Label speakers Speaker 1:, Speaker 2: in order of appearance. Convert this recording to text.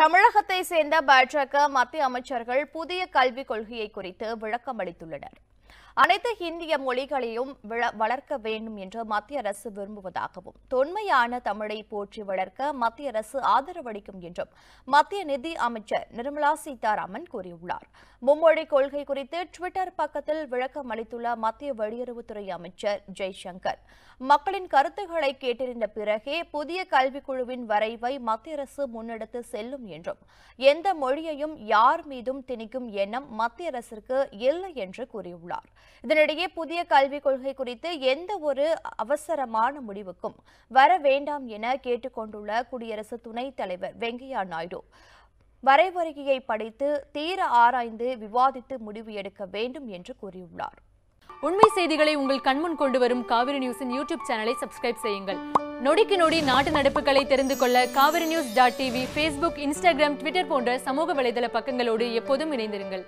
Speaker 1: தமிழகத்தை சேர்ந்த பாஜக மத்திய அமைச்சர்கள் புதிய கல்விக் கொள்கையை குறித்து விளக்கம் அளித்துள்ளனர் அனைத்து இந்திய மொழிகளையும் வளர்க்க வேண்டும் என்று மத்திய அரசு விரும்புவதாகவும் தொன்மையான தமிழை போற்றி வளர்க்க மத்திய அரசு ஆதரவளிக்கும் என்றும் மத்திய நிதி அமைச்சர் நிர்மலா சீதாராமன் கூறியுள்ளார் மும்மொழி கொள்கை குறித்து ட்விட்டர் பக்கத்தில் விளக்கம் அளித்துள்ள மத்திய வெளியுறவுத்துறை அமைச்சர் ஜெய்சங்கர் மக்களின் கருத்துக்களை கேட்டறிந்த பிறகே புதிய கல்விக்குழுவின் வரைவை மத்திய அரசு முன்னெடுத்து செல்லும் என்றும் எந்த மொழியையும் யார் மீதும் திணிக்கும் எண்ணம் மத்திய அரசிற்கு இல்லை என்று கூறியுள்ளார் இதனிடையே புதிய கல்விக் கொள்கை குறித்து எந்த ஒரு அவசரமான முடிவுக்கும் வர வேண்டாம் என கேட்டுக்கொண்டுள்ள குடியரசு துணைத் தலைவர் வெங்கையா நாயுடு வரைவறிகையை படித்து தீர ஆராய்ந்து விவாதித்து முடிவு எடுக்க வேண்டும் என்று கூறியுள்ளார்
Speaker 2: உண்மை செய்திகளை உங்கள் கண்முன் கொண்டு வரும் காவிரி நியூஸின் யூடியூப் சேனலை சப்ஸ்கிரைப் செய்யுங்கள் நொடிக்கு நொடி நாட்டு நடப்புகளை தெரிந்து கொள்ள Kaveri news dot TV Facebook Instagram Twitter போன்ற சமூக வலைதள பக்கங்களோடு எப்போதும் இணைந்திருங்கள்